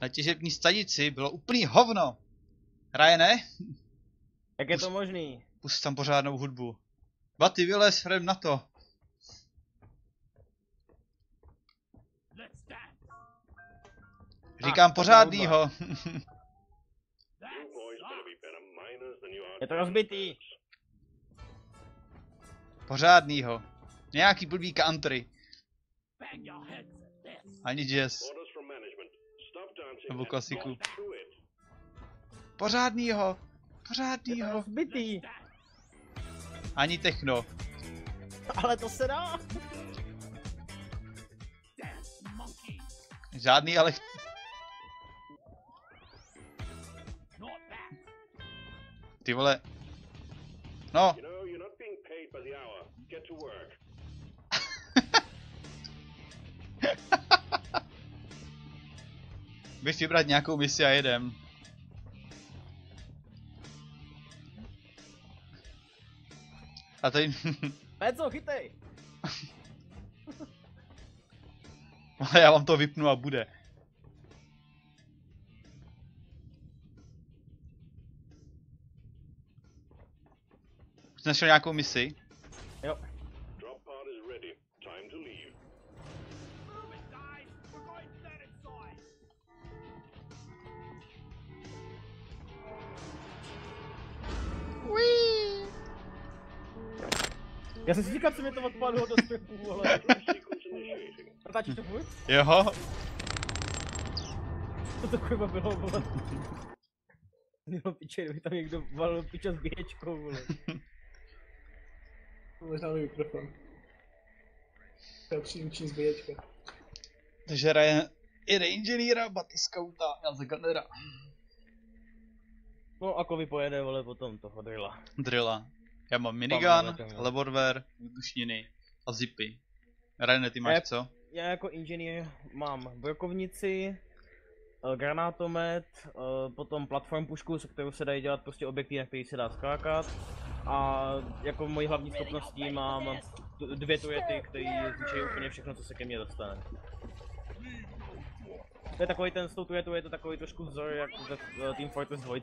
Na těžební stanici bylo úplný hovno. Hraje ne? Jak je to možný? Pust tam pořádnou hudbu. Baty, vylez, jdem na to. Říkám pořádnýho. Je to rozbitý. Pořádnýho. Nějaký blbý country. Ani jazz. Nebo klasiku. Pořádnýho. Pořádnýho. rozbitý. Ani techno. Ale to se dá. Žádný, ale... Ty vole. No, běž vybrat nějakou misi a jedem. A tady... Peco, chytej. Ale já vám to vypnu a bude. Jsi našel nějakou misi? Jo. Já jsem si říkal, co mi to odpadlo do. Sequence initiating. Natáčíš to furt? Jo, Co to kurva bylo, vole? Jo, piče, kdyby tam někdo valil piča s běčkou, vole. Možná mi mikrofon. To je příruční zbíječka. takže hraje i Rangerýra, Scouta, Elze Gunnera. No, ako vy pojede, vole, potom toho drilla. Drilla. Já mám minigun, revolver, výbušniny a zipy. Rajne, ty máš Jak- co? Já jako inženýr mám brokovnici, eh, granátomet, eh, potom platform pušku, se kterou se dají dělat prostě objekty, na který se dá skákat. A jako moji hlavní schopností mám dvě turety, které zničí úplně všechno, co se ke mně dostane. To je takový ten, s tou turetou je to takový trošku vzor jak ve v Team Fortress 2,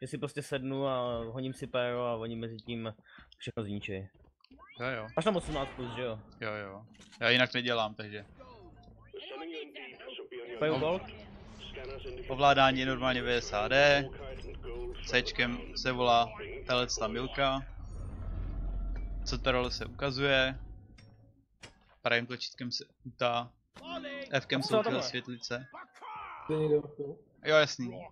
že si prostě sednu a honím si péro a oni mezi tím všechno zničí. Jo jo, Máš tam 18 plus, že jo? jo jo. Já jinak nedělám, takže. Indicate Ovládání je normálně VSAD. Cčkem se volá ta milka. CTRL se ukazuje. Pravým tlačítkem se utá. Fkem jsou tyhle světlice. Jo, jasný.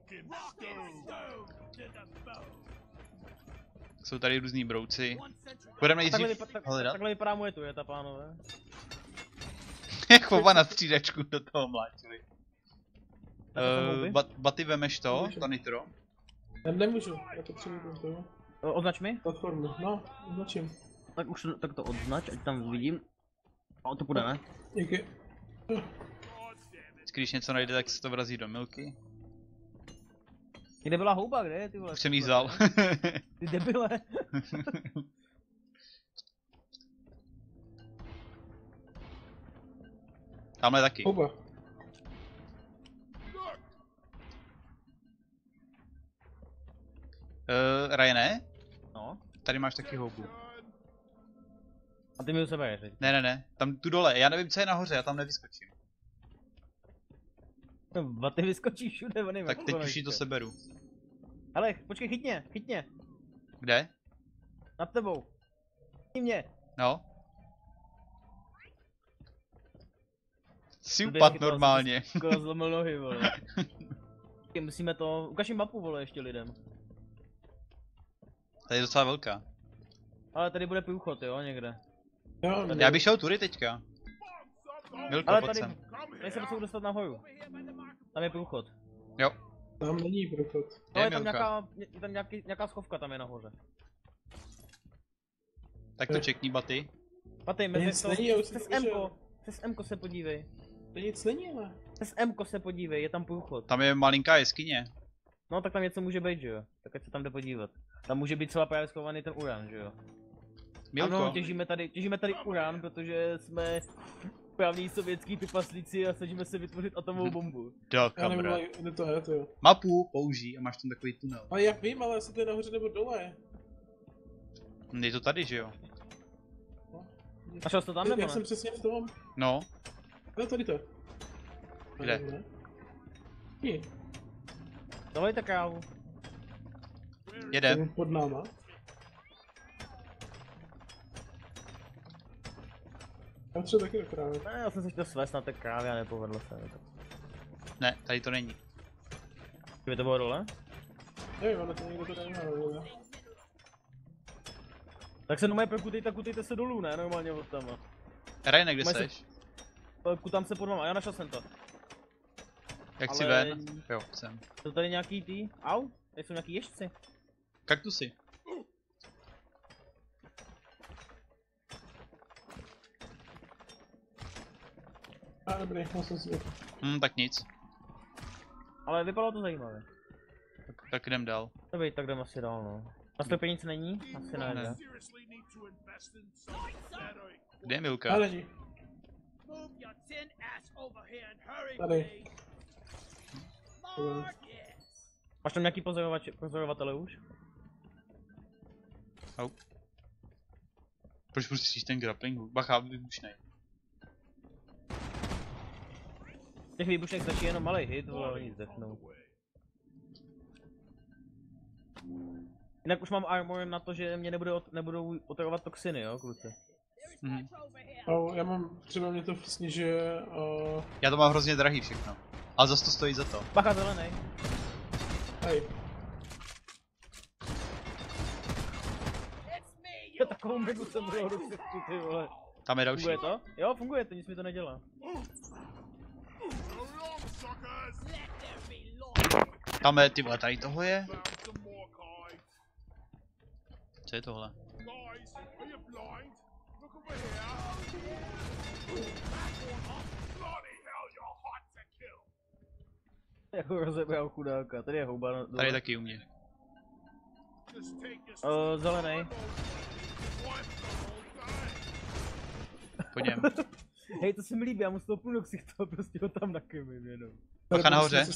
Jsou tady různý brouci. Budeme nejdřív tak, hledat. takhle vypadá moje tureta, pánové. Jak chopa na střídačku do toho mlátili. Jsou Uh, bat, baty vemeš to, Můžu. to nitro. Já nemůžu, já potřebuji to. Označ mi? Platformu, no, označím. Tak už tak to odznač, ať tam vidím. A to půjde, ne? Díky. Vždycky, Když něco najde, tak se to vrazí do milky. Kde byla houba, kde je ty vole? Už jsem jí vzal. Ty debile. Tamhle taky. Oba. Uh, Ryane, No. tady máš taky houbu. A ty mi u sebe jeři. Ne, ne, ne, tam tu dole, já nevím, co je nahoře, já tam nevyskočím. No, ty vyskočíš všude, on Tak teď už jí to seberu. Hele, počkej, chytně, chytně. Kde? Nad tebou. Chytni mě. No. Si Tady upad normálně. Skoro zlomil nohy, vole. Musíme to, ukaž jim mapu, vole, ještě lidem. Tady je docela velká. Ale tady bude průchod, jo, někde. Jo, Já bych šel tudy teďka. Milko, Ale pojď tady, sem. tady se potřebuji dostat nahoru. Tam je průchod. Jo, Tam není průchod. No, je je tam Milka. nějaká, je tam nějaký, nějaká schovka tam je nahoře. Tak to čekni, baty. Patej, mezi Nic to, není, já už jsem přes to Mko, přes Mko se podívej. To nic není, ale. Přes Mko se podívej, je tam průchod. Tam je malinká jeskyně. No tak tam něco může být, že jo? Tak ať se tam jde podívat. Tam může být třeba právě schovaný ten uran, že jo? Milko, Ano, těžíme tady, těžíme tady uran, protože jsme Právní sovětský trpaslíci a snažíme se vytvořit atomovou bombu. Já ale kde to je, to jo. Mapu použij a máš tam takový tunel. Ale jak vím, ale jestli to je nahoře nebo dole. Je to tady, že jo? Našel jsi to tam Já, nebo já ne? jsem přesně v tom. No, No tady to. Kde? Ne? Jí, Zavolejte krávu. jede. jsem pod náma. Já třeba taky do krávy. Ne, já jsem se chtěl svést na té krávě a nepovedlo se mi to. Ne, tady to není. Kdyby to bylo dole? Nevím, ale to někdo to tady má, ale... Tak se normálně prokutejte, kutejte se dolů, ne? Normálně od tam. Rajne, kde Mají se- seš? Eh, Kutám se pod váma, já našel jsem to. Jak jsi ale- ven? Jo, jsem. Jsou tady nějaký ty? Au? Tady jsou nějaký ježci. Kaktusy. A dobrý, já jsem si Hm, tak nic. Ale vypadalo to zajímavě. Tak jdem dál. Dobrý, tak jdeme asi dál, no. Na stopě nic není? Asi ne, Ne. Kde je Milka? Tady. Máš tam nějaký pozorovač, pozorovatele už? Au. Proč pustíš ten grappling? Bacha, vybušnej. Těch výbušek stačí jenom malý hit, vole, oni zdechnou. Jinak už mám armor na to, že mě nebude ot- nebudou otravovat toxiny, jo, kluci. Mhm. Here. Oh, já mám, třeba mě to snižuje, uh, Já to mám hrozně drahý všechno. Ale zase to stojí za to. Bacha zelený. hej, Takovou megu jsem byl do křesku, ty vole. Tam je další. Funguje to? Jo, funguje to, nic mi to nedělá. Tam je, ty vole, tady toho je? Co je tohle? Jako rozebral chudáka, tady je houba. no, Tady je taky u mě. Uh, zelený. Po něm. Hej, to se mi líbí, já mu stoupnu do ksichta, prostě ho tam nakrmím jenom. prostě nahoře.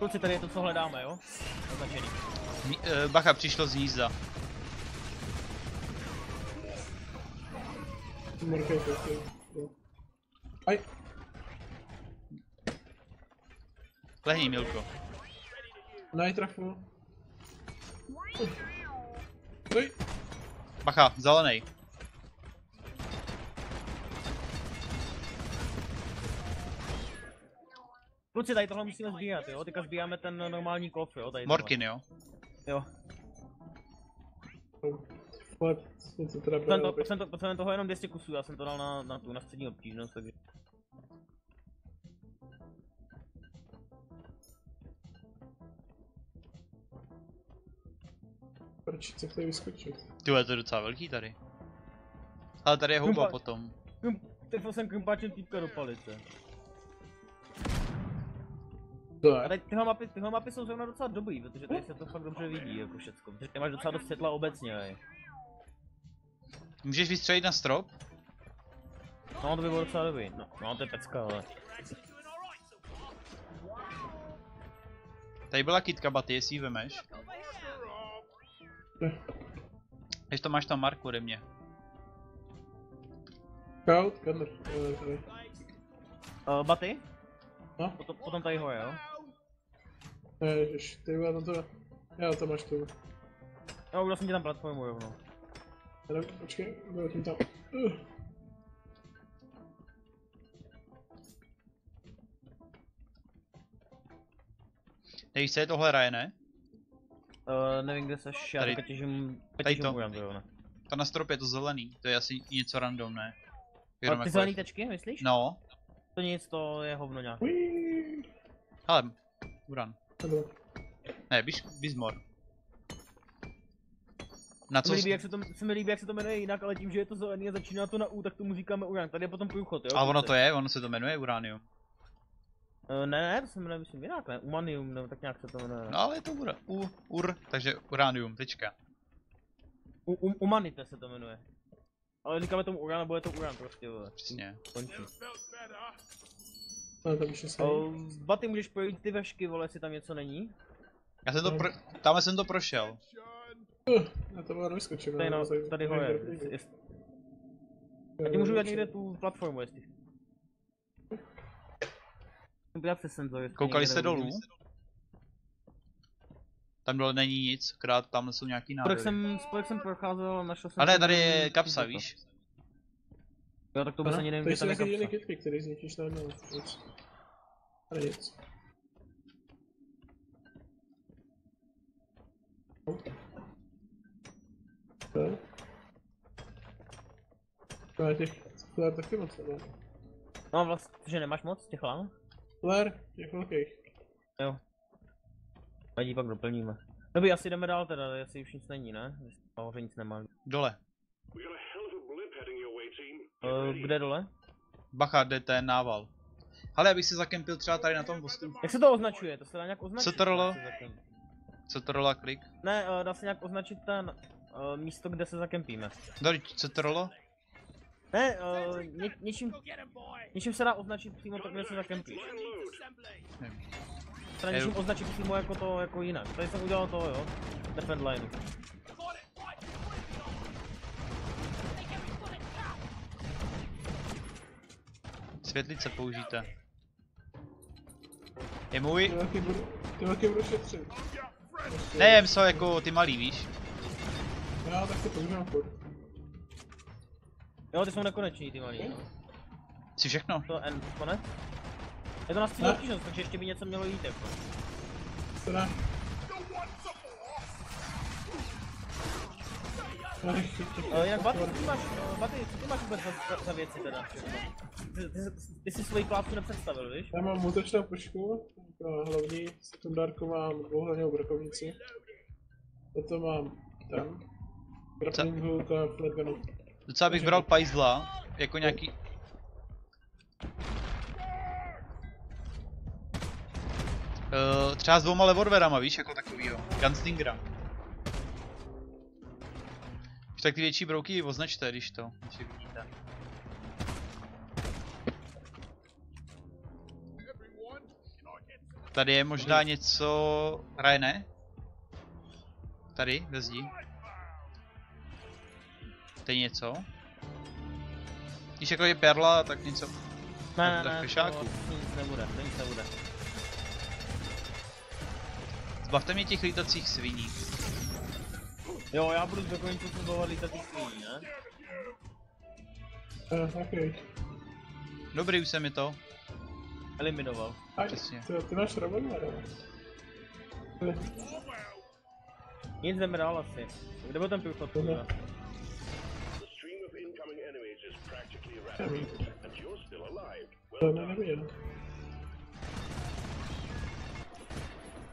Kluci, tady je to, co hledáme, jo? Označený. Ní- eh, Bacha, přišlo z hnízda. Aj, Lehni, Milko. najtrafu. Oj, Bacha, zelený. Kluci, tady tohle musíme sbírat, jo? Teďka sbíráme ten normální klof, jo? Tady. Morkin, jo? Jo. Potřebujeme to, potřebujeme to, potřebujeme toho jenom 200 kusů, já jsem to dal na, na tu, na střední obtížnost, takže... Proč se chce vyskočit? Ty vole, to je docela velký tady. Ale tady je houba potom. Hm, Trefil jsem krmpáčem týpka do palice. To A je. tady tyhle mapy, tyhle mapy jsou zrovna docela dobrý, protože tady se to fakt dobře vidí, jako všecko. Protože ty máš docela dost světla obecně, hej. Můžeš vystřelit na strop? No, to by bylo docela dobrý. No, no to je pecka, ale. Tady byla kitka baty, jestli ji vemeš. Ještě to máš tam Marku ode mě. Eh. Uh, baty? No, Potom, potom tady hore, jo? Ježiš, ty vole, no to... Jo, to máš tu. No, udělal jsem ti tam platformu rovnou. Tady, počkej, byl tím tam. Uh. Nevíš, co je tohle raje, ne? Uh, nevím, kde seš, já Tady- těžím, tady těžím to. zrovna. To na stropě je to zelený, to je asi něco random, ne? A Jenom ty jako- zelený tečky, myslíš? No, To nic, to je hovno nějak. Uiii. hele, uran. Ne, bis, bismor. Na To co mi, jsi... líbí, jak se to, se mi líbí, jak se to jmenuje jinak, ale tím, že je to zelený a začíná to na U, tak tomu říkáme uran. Tady je potom průchod, jo? Ale ono to je, ono se to jmenuje uranium. Uh, ne, ne, to se jmenuje, myslím, jinak, ne? Umanium, nebo tak nějak se to jmenuje. No ale je to ura, u, ur, takže uranium, tečka. U, um, Umanite se to jmenuje. Ale říkáme tomu uran, nebo je to uran prostě, vole. Přesně. Končí. No, tam už se Uh, Baty, můžeš projít ty vešky, vole, jestli tam něco není? Já jsem to pro, tam jsem to prošel. Já to bylo nevyskočím. Tady, no, tady ho je. Jest- Já ti můžu dát někde tu platformu, jestli. Já přes senzor, Koukali jste dolů? Tam dole není nic, akorát tam jsou nějaký Spolek nádory. jsem, spolek jsem procházel a našel jsem... Ale tady je kapsa, víš? Jo, tak to vůbec ani nevím, kde tam je kapsa. kytky, které zničíš na jednou. Nic. Tady nic. To. To je těch flér taky moc nebo? No vlastně, že nemáš moc těch lám? Flér, těch velkých. Jo. Vadí, pak doplníme. Dobrý, asi jdeme dál teda, asi už nic není, ne? Nahoře nic nemá. Dole. Uh, ready. kde dole? Bacha, jde ten nával. Ale já bych si zakempil třeba tady na tom postu. Jak se to označuje? To se dá nějak označit? Co to rolo? zakempí? Co to rola klik? Ne, uh, dá se nějak označit ten uh, místo, kde se zakempíme. Dali, co to rolo? Ne, uh, ně, něčím, něčím se dá označit přímo to, kde se. Assembly. Se dá něčím označit přímo jako to, jako jinak. Tady jsem udělal to, jo. Defend line. Světlice použijte. Je můj? Ty velký budu, šetřit. Ne, jsou jako ty malý, víš? Já tak to furt. Jo, ty jsou nekoneční, ty malý, no. Si všechno? To end, konec? Je to na střílnou Ne. obtížnost, takže ještě by něco mělo jít, jako. To ne. Uh, jinak Baty, co ty máš, uh, Baty, co ty máš vůbec za, za, za věci teda? Ty, ty, ty jsi svoji klávku nepředstavil, víš? Já mám útočnou pušku, jako hlavní sekundárku mám dvouhlavnou brokovnici. Potom mám ten. Grappling hook a flatgunu. Docela bych bral pajzla, jako nějaký... Uh, třeba s dvouma revolverama, víš, jako takovýho. Gunstingera. Už tak ty větší brouky označte, když to, když je vidíte. Tady je možná něco... Hraje ne? Tady, ve zdi. Tady něco. Když jako je perla, tak něco. Ne, ne, Tak ne, pešáku. to nic nebude, to nic nebude. Zbavte mě těch lítacích sviní. Jo, já budu dokončit tu za těch chvílí, ne? Uh, okay. Dobrý, už jsem mi to. Eliminoval. Aj, Přesně. ty, ty máš jo? Ty, Nic jdeme dál asi. Kde byl ten průchod? kurva? The stream of incoming enemies is practically eradicated, and you're still alive. to Well ne, done. neviděl.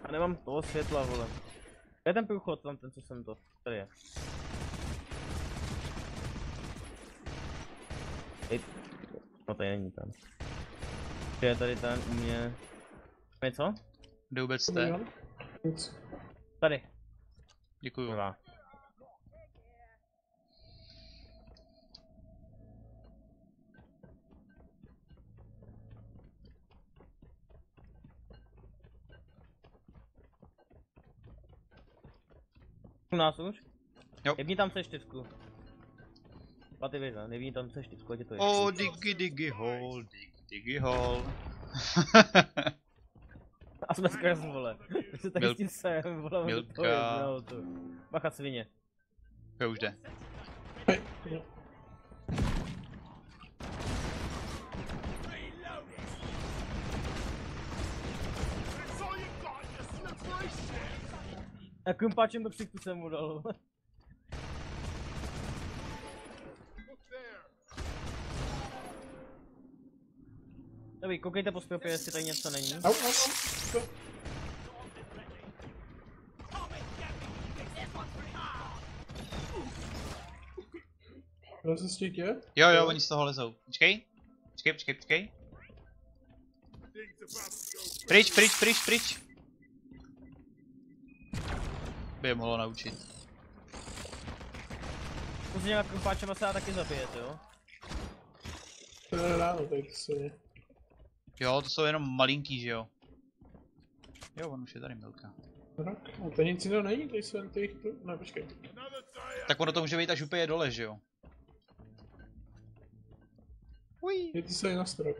Já nemám toho světla, vole. Kde je ten průchod, tam ten, co jsem to? Tady je. Ej. No tady není ten. Je tady ten u mě. Něco? Kde vůbec To jste? Tady. Děkuju. Kurva. U nás už? Jo. Jebni tam se čtyřku. Paty věřa, nevím tam se čtyřku, ať je to je. Oh, diggy diggy hole, diggy diggy hole. A jsme skrz, vole. My se tady Mil- s tím sem, vole, Milka. to je, to. Bacha svině. Jo, už jde. A krumpáčem do křiku jsem mu dal. Dobrý, koukejte po stropě, jestli tady něco není. Au, au, au. To. Leze z těch je? Jo, jo, oni z toho lezou. Počkej. Počkej, počkej, počkej. Pryč, pryč, pryč, pryč. By je mohlo naučit. Se nějakým páčem se dá taky zabijet, jo? To je ráno, tady to se je. Jo, to jsou jenom malinký, že jo. Jo, on už je tady Milka. Tak, a to nic jiného není, tady jsou jen těch tu... Ne, počkej. Tak ono to může být až úplně dole, že jo. Uj. Je ty se na strop.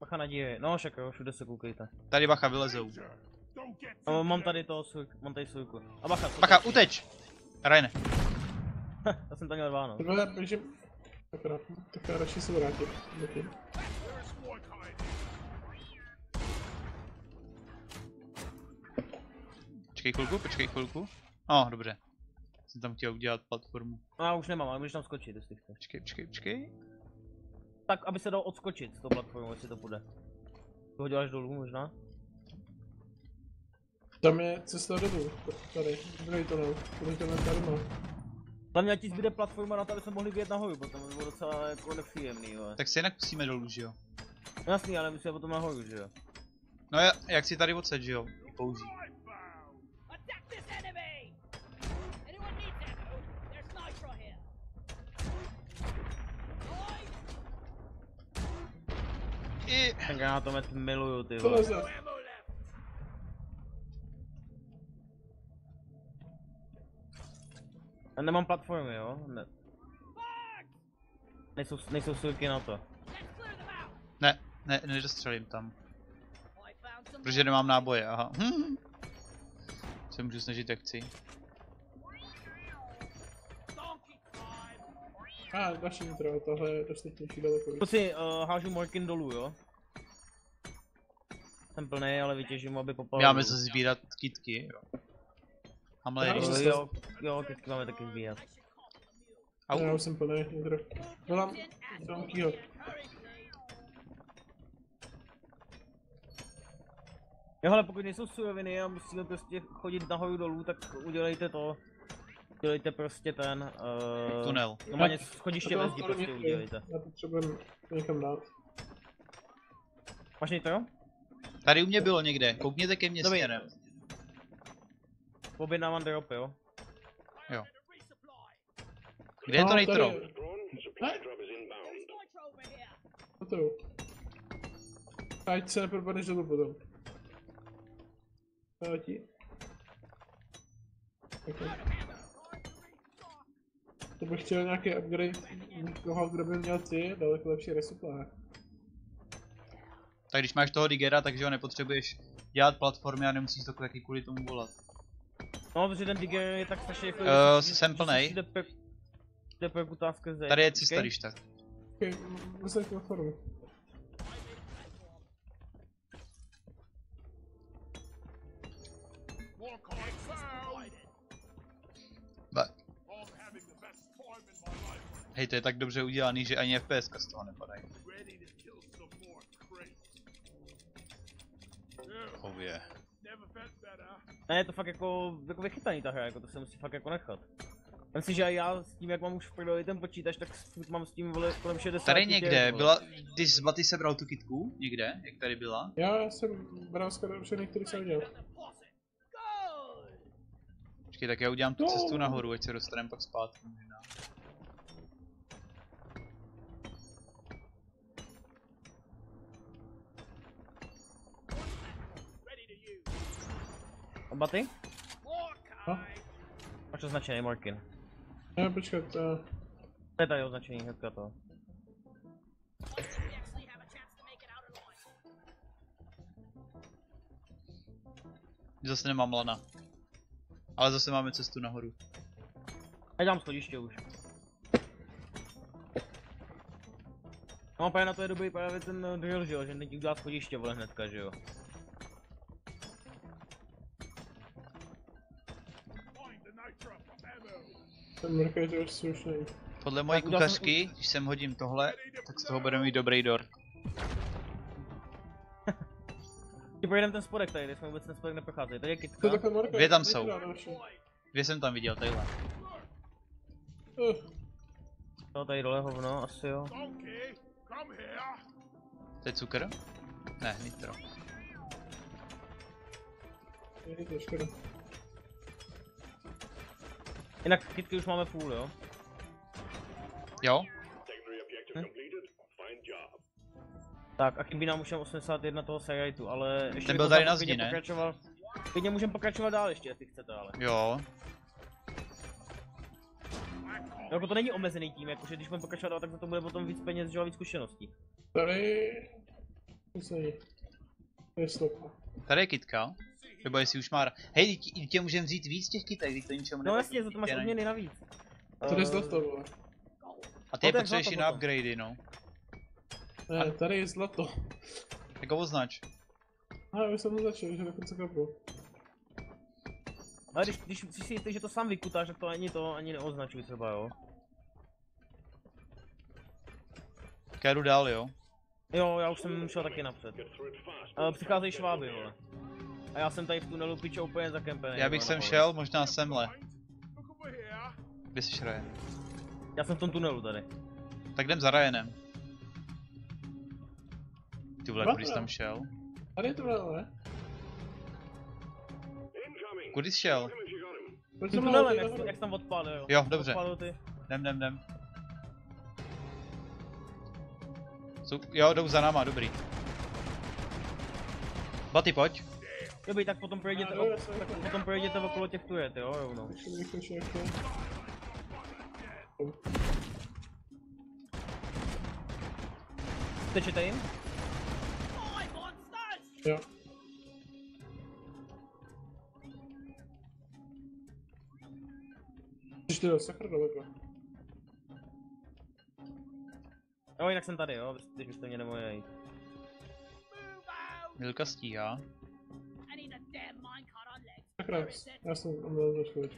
Bacha na díry. No však jo, všude se koukejte. Tady bacha vylezou. No, mám tady toho svůj, mám tady svůjku. A bacha, Bacha, uteč! Rajne. Já jsem tam měl dva, no. Tohle běžím... Akorát, tak já radši se vrátit. Děkuji. Počkej chvilku, počkej chvilku. O, dobře. Jsem tam chtěl udělat platformu. No já už nemám, ale můžeš tam skočit, jestli chceš. Počkej, počkej, počkej. Tak, aby se dalo odskočit z toho platformu, jestli to půjde. To ho děláš dolů možná? Tam je cesta dolů. Tady, druhý tunel. Druhý tunel tady má. Tam nějaký zbyde platforma na to, aby jsme mohli vyjet nahoru, potom by bylo docela jako nepříjemný, jo. Tak se jinak pustíme dolů, že jo. No jasný, ale musíme potom nahoru, že jo. No ja, jak si tady odsaď, že jo. Použij. I... Ten granátomet miluju, ty To vole. leze. no ammo left. Já nemám platformy, jo? Ne, nejsou, nejsou silky na to. Ne, ne, nedostřelím tam. Protože nemám náboje, aha. Hm. Se můžu snažit jak chci. A, ah, další nitro, tohle je dostatečnější daleko. To si uh, hážu Morkin dolů, jo? Jsem plný, ale vytěžím, aby popal. Máme dolů. se sbírat kitky, jo. Když už Jo, jo, jo, kytky máme taky zbírat. Au. Já už jsem plný nitro. Volám. Hurry, please. Jo, ale pokud nejsou suroviny a musíme prostě chodit nahoru dolů, tak udělejte to. Udělejte prostě ten, uh, Tunel. Normálně schodiště ve zdi prostě udělejte. Já potřebujem to někam dát. Máš nitro? Tady u mě bylo někde, koukněte ke mně Dobrý. směrem. Objednávám drop, jo? Kde je to No, nitro? No to jo. Ať se nepropadneš dolů potom. A ti. Okay. To bych chtěl nějaký upgrade toho, kdo by měl ty, daleko lepší resupply. Tak když máš toho digera, takže ho nepotřebuješ dělat platformy a nemusíš to taky kvůli tomu volat. No, protože ten digger je tak strašně jako... Eh, že si- jsem plnej. Jde perkutá skrze. Tady je Počkej. když tak. Okay, myslím platformu. Ba- Hej, to je tak dobře udělaný, že ani FPS z toho nepadají. Ově. Ne, je to fakt jako, jako vychytaný ta hra, jako to se musí fakt jako nechat. Myslím si, že já s tím, jak mám už v ten počítač, tak furt mám s tím vole kolem 60 Tady těch, někde vole. byla, když Zbaty sebral tu kitku, někde, jak tady byla. Já jsem bral skoro všechny, který jsem viděl. Počkej, tak já udělám tu No. cestu nahoru, ať se dostaneme pak zpátky možná. Ready to use. A baty? More Huh? kind. Máš to značený, Morkin. Ne, počkat, uh, To je tady označení, hnedka to. To. Zase nemám lana. Ale zase máme cestu nahoru. Já dělám schodiště už. No právě na to je dobrý právě ten drill, že jo, že teď udělá schodiště vole hnedka, že jo. Ten Mercury už slušný. Podle mojí udělal jsem- kuchařky, když sem hodím tohle, tak z toho budeme mít dobrý dort. Ty projedeme ten spodek tady, kde jsme vůbec ten spodek neprocházeli, tady je To je Mercury. Dvě tam jsou. Dvě jsem tam viděl, tadyhle. Uh, No tady dole hovno, asi jo. To je cukr? Ne, nitro. Je to škoda. Jinak kitky už máme půl, jo? Jo? Hm? Tak a chybí nám už jenom 81 toho Sagaitu, ale ještě Ten byl tady na zdi, ne? Pokračoval, klidně můžeme pokračovat dál ještě, jestli chcete, ale. Jo. Jako to není omezený tím, jakože když budeme pokračovat dál, tak za to bude potom víc peněz, že víc zkušeností. Tady... To. Tady je kitka. Nebo jestli už má... Hej, tě, tě můžeme vzít víc těch kitek, teď to ničemu No jasně, za to máš odměny navíc. Tady je Eh, zlato, vole. A ty je No, potřebuješ i na upgradey, no. Ne, tady je zlato. Tak ho označ. A už jsem to začal, že dokonce kapu. Ale když, když jsi si jistý, že to sám vykutáš, tak to ani to ani neoznačuj třeba, jo. Tak já jdu dál, jo. Jo, já už jsem šel taky napřed. Ale přicházejí šváby, vole. A já jsem tady v tunelu pičo úplně zakempený. Já bych sem šel, možná semhle. Kde jsi Ryan? Já jsem v tom tunelu tady. Tak jdem za Ryanem. Ty vole, kudy jsi tam šel? Tady je to vole. Kudy jsi šel? Tunelem, jak, jak jsi tam odpálil, jo. Jo, dobře. Odpálil ty. Jdem, jdem, jdem. Jsou, jo, jdou za náma, dobrý. Baty, pojď. Dobrý, tak potom projděte, jsem tak potom projděte okolo těch tujet, jo, no. Ještě ještě jako... Tečete jim? Jo. Když to je sakra daleko. Jo, jinak jsem tady, jo, když byste mě nemohli jít. Milka stíhá. I need a damn minecart on legs. Sakra, Where is it? já jsem trošku več.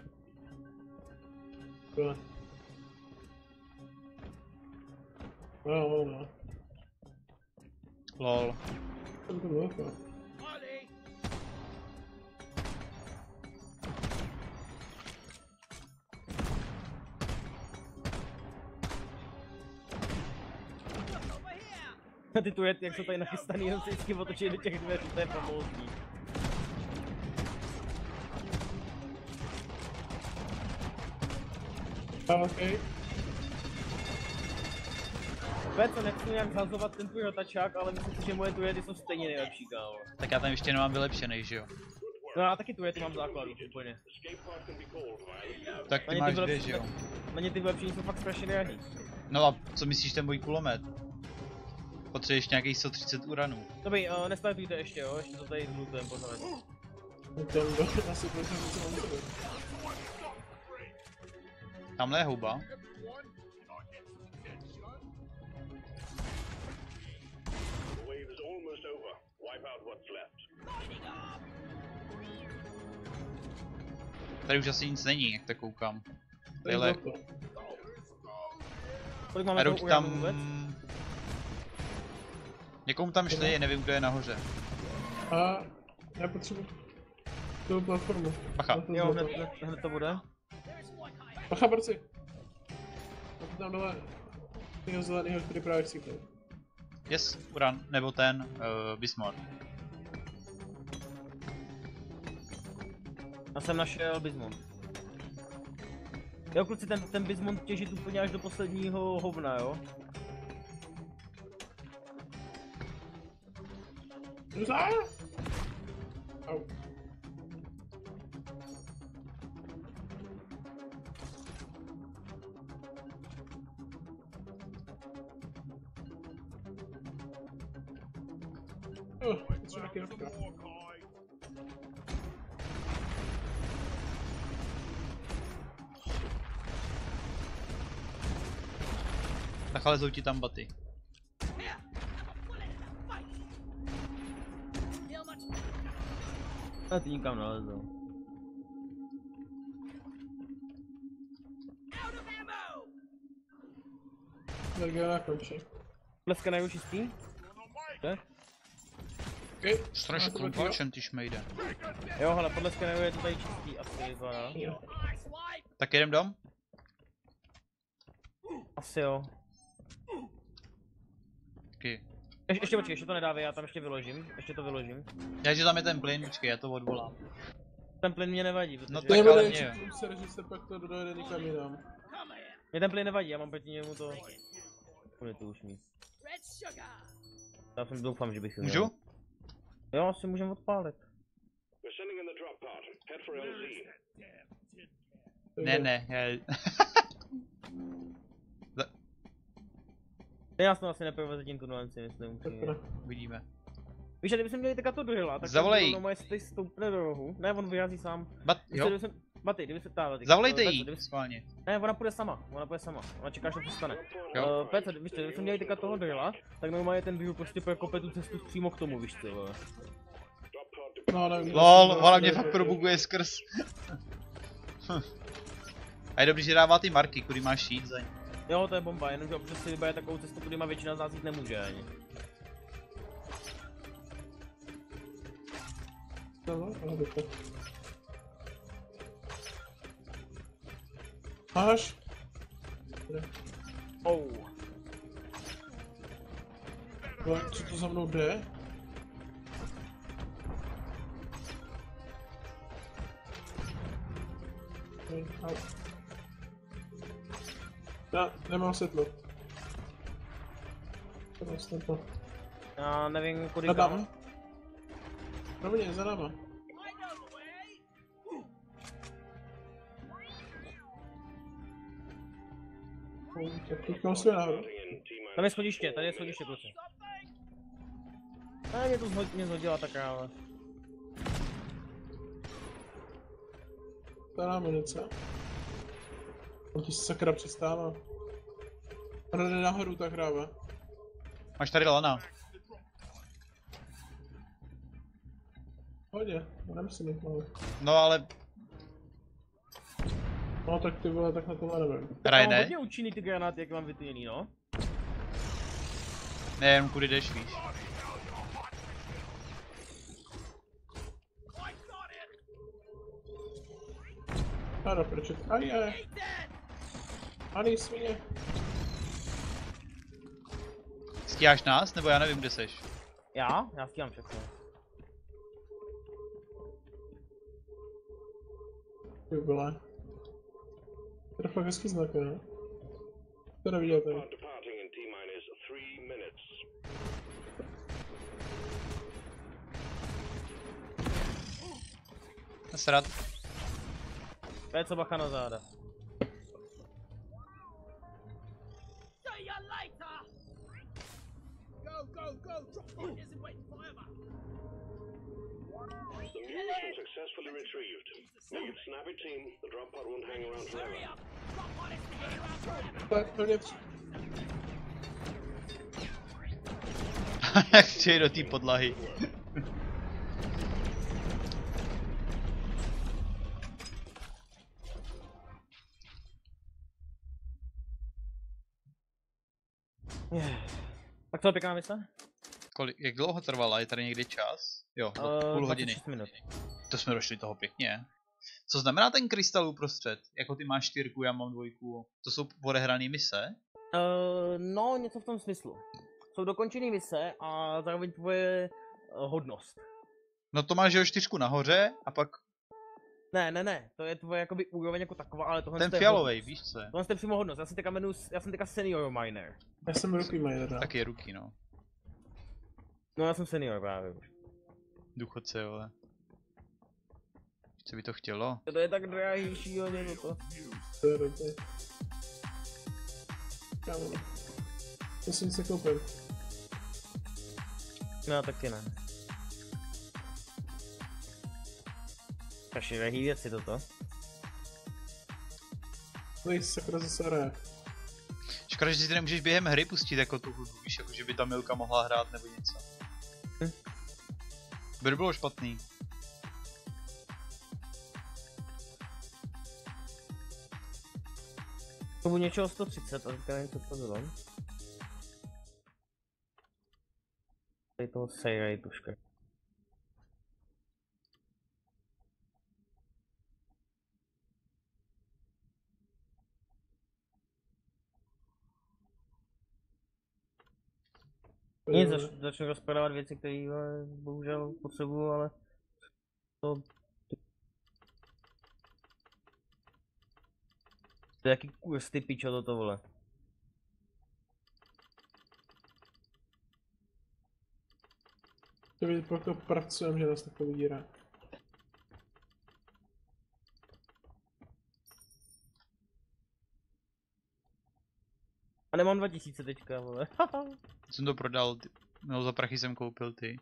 To ne. No, no, no. Lol. Jsem to daleko. Ty tujet, jak jsou tady nachystaný, jenom se vždycky otočí do těch dveří, to je. A, okej. Vůbec to nechci nějak zhazovat ten tvůj rotačák, ale myslím si, že moje tujety jsou stejně nejlepší, kámo. Tak já tam ještě nemám vylepšený, že jo? No já taky tujety mám základu, úplně. Tak ty ty máš dvě, že jo? Na ně ty vylepšení jsou fakt strašně drahý. No a co myslíš ten můj kulomet? Potřebuješ nějakých 130 uranů. Dobrý, uh, nestartujte ještě, jo, ještě to tady zlutujeme pořád. Tamhle je left. Tady už asi nic není, jak koukám. To Hele, zlato. Kolik máme tam... Někomu tam šli, nevím, kdo je nahoře. A já potřebuji tu platformu. Bacha. To Jo, hned, hned, hned to bude. Bacha, borci! Máte tam dole toho zeleného, který právě chcípnul. Yes, uran, nebo ten, uh, Bismor. Já jsem našel Bismont. Jo kluci, ten, ten Bismont těžit úplně až do posledního hovna, jo? Au. Oh, ale jsou ti tam baty. A ty nikam nalezou. out of ammo! Na konči. Dneska nejsou čistý? Ne? Okay. Straš krumpáčem, ty šmejde. Jo, hele, podle skeneru je to tady čistý, asi. Nice wipe! Tak jedem dom? Asi jo. Okay. Ješ, ještě počkej, ještě to nedávej, já tam ještě vyložím, ještě to vyložím. Já, že tam je ten plyn, počkej, já to odvolám. Ten plyn mě nevadí, protože No To tak je ale mě- průser, že se pak to dojede nikam jinam. mě ten plyn nevadí, já mám proti němu to... Bude to už mít. Red sugar. Já jsem doufám, že bych měl. Můžu? Jo, asi můžeme odpálit. Ne, ne, já... Ten nás to asi neproveze tím tunelem, si myslím. Tak ne. Uvidíme. Víš, že kdybychom měli taká to drilla, tak Zavolej. to moje space stoupne do rohu. Ne, on vyrazí sám. Bat, jo? kdyby jsem... Baty, kdyby se ptala, ty. Zavolejte jí, kdyby schválně. Ne, ona půjde sama, ona půjde sama. Ona čeká, až to přestane. Jo. Uh, Petr, víš co, kdybychom měli teďka toho drilla, tak normálně ten drill prostě prokope tu cestu přímo k tomu, víš co, vole. No, nevím. LOL, ona mě fakt probuguje skrz. A je dobrý, že dává ty marky, kudy máš jít za ní. Jo, to je bomba, jenomže občas si vybere takovou cestu, kudy má většina z nás jít nemůže ani. No, ale to. Oh. No, co to za mnou jde? Hej, au. Já nemám světlo. Nemám světlo. Já nevím, kudy kam. tam. Pro mě, za náma. Tam je schodiště, tady je schodiště, kluci. Ne, mě to zhod, mě zhodila ta kráva. Stará munice. On ti sakra přestává. Ona jde nahoru, ta kráva. Máš tady lana. Hodně, no nemusím jít ale. No ale No tak ty vole, tak na tohle nevím. Já Raj mám ne? hodně účinný ty granáty, jak mám vytyjený, no. Ne, jenom kudy jdeš, víš. Ano, proč aj. Ani svině. Stíháš nás, nebo já nevím, kde seš. Já? Já stíhám všechno. Ty vole. To je fakt hezký znak, ne? To neviděl tady. Nasrat. To je co bacha na záda. Go, go, go. Drop point isn't waiting forever. The munition successfully retrieved. Make it snappy, team. The drop pod won't hang around forever. Hurry up. Drop point isn't here around forever. Tak, pevně tři. Jak chtějí do té podlahy. Je pěkná mise? Kolik, jak dlouho trvala? Je tady někdy čas? Jo, Eh, půl hodiny. 26 minut. To jsme došli toho pěkně. Co znamená ten krystal uprostřed? Jako ty máš čtyřku, já mám dvojku. To jsou odehrané mise? Uh, no, něco v tom smyslu. Jsou dokončený mise a zároveň tvoje uh, hodnost. No to máš jo čtyřku nahoře a pak Ne, ne, ne, to je tvoje jakoby úroveň jako taková, ale tohle ten je fialový, hodnost. víš co je? Tohle je přímo hodnost, já jsem teďka jmenuji, já jsem teďka senior miner. Já jsem ruky miner, no. Taky je ruky, no. No já jsem senior právě už. Důchodce, vole. Co by to chtělo? To je tak drahý, šíleně toto. To je dobře. Kámo. To jsem si koupil. No taky ne. Strašně drahý věci toto. Tady sakra hraje. Škoda, že si nemůžeš během hry pustit jako tu hudbu, víš, jako že by ta Milka mohla hrát nebo něco. Hm. By bylo špatný. Tomu něčeho 130, ale teďka nevím, co to bylo. Tady toho sejrej tuška. Nic, zač, začnu rozprodávat věci, které eh, bohužel potřebuju, ale to... To je jaký kurz ty pičo toto vole. To vidíte, proto pracujeme, že nás to povydírá. A nemám 2000 teďka, vole. Jsem to prodal, ty, no za prachy jsem koupil ty.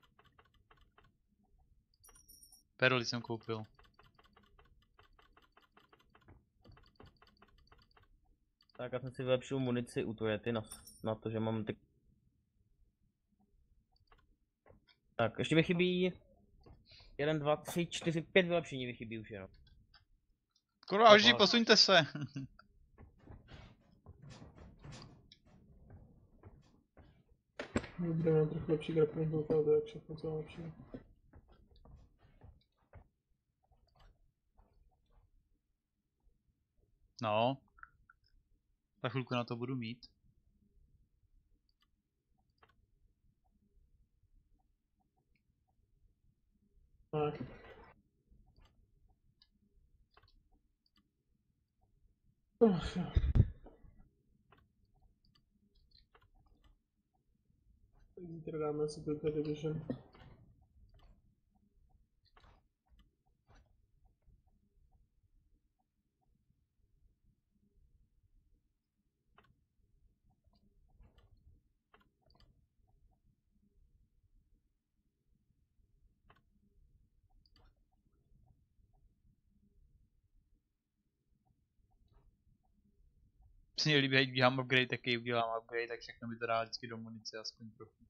Perly jsem koupil. tak já jsem si vylepšil munici u Toyety na, na to, že mám ty... Tak, ještě mi chybí... 1, 2, 3, 4, 5 vylepšení mi chybí už jenom. Kurva, už Aha. posuňte se. Budeme mít trochu lepší grappling hook, ale to je všechno, co lepší. No. Za chvilku na to budu mít. Tak. Ach, jo. Tak Zítra dáme si tuto division. Se mě líbí, jak dělám upgrade, taky udělám upgrade, tak všechno mi to dá vždycky do munice aspoň trochu.